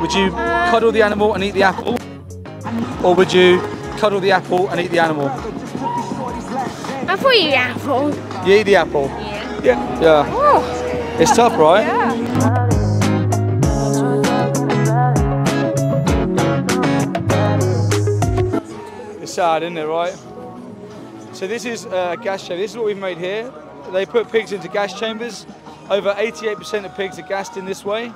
Would you cuddle the animal and eat the apple? Or would you cuddle the apple and eat the animal? I thought you apple. You eat the apple? Yeah. Yeah. Yeah. Oh, It's tough, right? yeah. It's sad, isn't it, right? So this is a gas chamber. This is what we've made here. They put pigs into gas chambers. Over 88% of pigs are gassed in this way.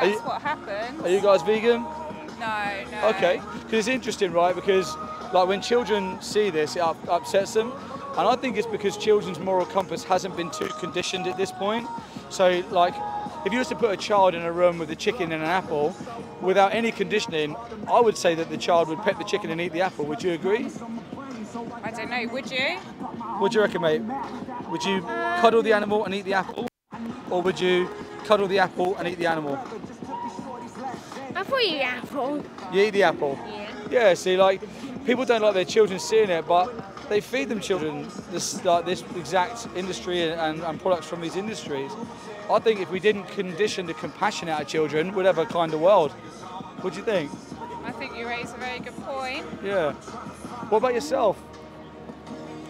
Are you- what happened. Are you guys vegan? No, no. Okay, because it's interesting, right? Because like when children see this, it up, upsets them, and I think it's because children's moral compass hasn't been too conditioned at this point. So like, if you was to put a child in a room with a chicken and an apple, without any conditioning, I would say that the child would pet the chicken and eat the apple. Would you agree? I don't know. Would you? What do you reckon, mate? Would you cuddle the animal and eat the apple, or would you cuddle the apple and eat the animal? Thought you apple. You eat the apple. Yeah. Yeah, see, like people don't like their children seeing it, but they feed them children this like this exact industry and, and, and products from these industries. I think if we didn't condition the compassion out of children, we'd have a kinder world. What do you think? I think you raise a very good point. Yeah. What about yourself?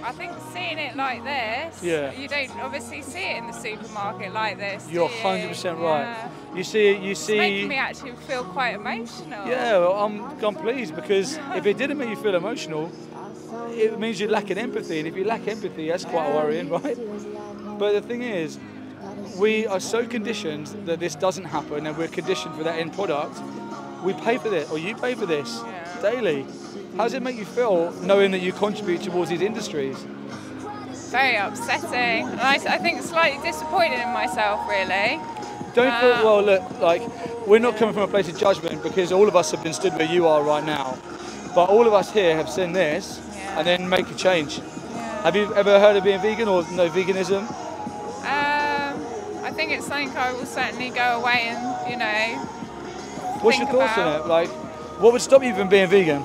I think seeing it like this, Yeah. you don't obviously see it in the supermarket like this. You're you? 100% right. Yeah. You see, you It's making see. me actually feel quite emotional. Yeah, well, I'm, I'm pleased because if it didn't make you feel emotional, it means you're lacking empathy, and if you lack empathy, that's quite worrying, right? But the thing is, we are so conditioned that this doesn't happen, and we're conditioned for that end product. We pay for this, or you pay for this Yeah. Daily. How does it make you feel knowing that you contribute towards these industries? Very upsetting. And I, I think slightly disappointed in myself, really. Don't feel, well, look, like, we're not coming from a place of judgment because all of us have been stood where you are right now. But all of us here have seen this Yeah. and then make a change. Yeah. Have you ever heard of being vegan or no veganism? Um, I think it's something I will certainly go away and, you know, What's your thoughts on it? Like, what would stop you from being vegan?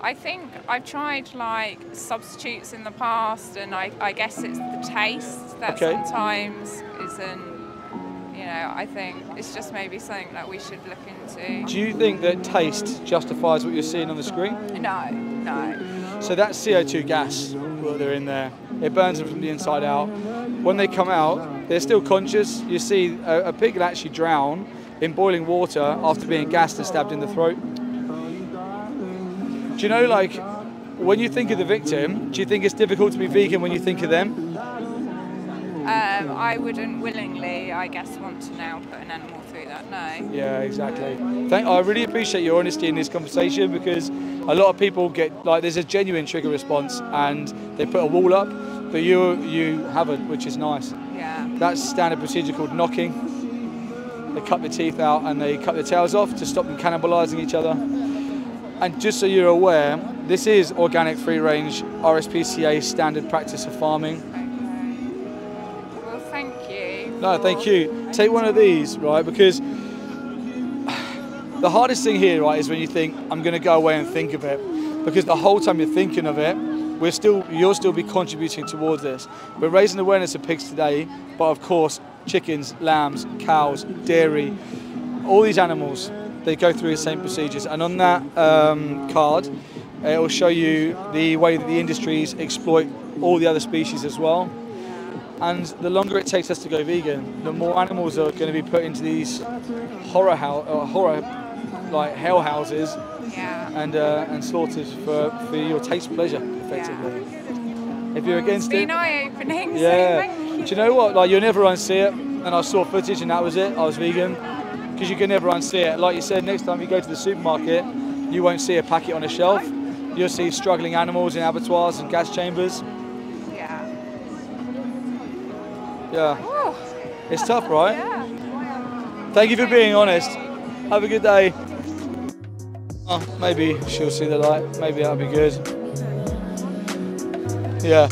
I think I've tried like substitutes in the past, and I, I guess it's the taste that Okay. sometimes isn't. You know, I think it's just maybe something that we should look into. Do you think that taste justifies what you're seeing on the screen? No, no. So that's CO2 gas that they're in there. It burns them from the inside out. When they come out, they're still conscious. You see, a, a pig can actually drown in boiling water after being gassed and stabbed in the throat. Do you know, like, when you think of the victim, do you think it's difficult to be vegan when you think of them? Um, I wouldn't willingly, I guess, want to now put an animal through that. No. Yeah, exactly. Thank, I really appreciate your honesty in this conversation because a lot of people get like there's a genuine trigger response and they put a wall up, but you you haven't, which is nice. Yeah. That's standard procedure called knocking. They cut their teeth out and they cut their tails off to stop them cannibalising each other. And just so you're aware, this is organic free range RSPCA standard practice of farming. Okay. Well, thank you. No, thank you. Take one of these, right? Because the hardest thing here, right, is when you think, I'm going to go away and think of it. Because the whole time you're thinking of it, we're still, you'll still be contributing towards this. We're raising awareness of pigs today, but of course, chickens, lambs, cows, dairy, all these animals, they go through the same procedures. And on that um, card, it will show you the way that the industries exploit all the other species as well. And the longer it takes us to go vegan, the more animals are going to be put into these horror hou- uh, horror like hell houses Yeah. and uh, and slaughtered for, for your taste pleasure, effectively. If you're It's against been it, eye-opening. So yeah. you. Do you know what? Like you'll never unsee it. And I saw footage, and that was it. I was vegan because you can never unsee it. Like you said, next time you go to the supermarket, you won't see a packet on a shelf. You'll see struggling animals in abattoirs and gas chambers. Yeah. Yeah, it's tough, right? yeah. Thank you for being honest. Have a good day. Oh, maybe she'll see the light. Maybe that'll be good. Yeah.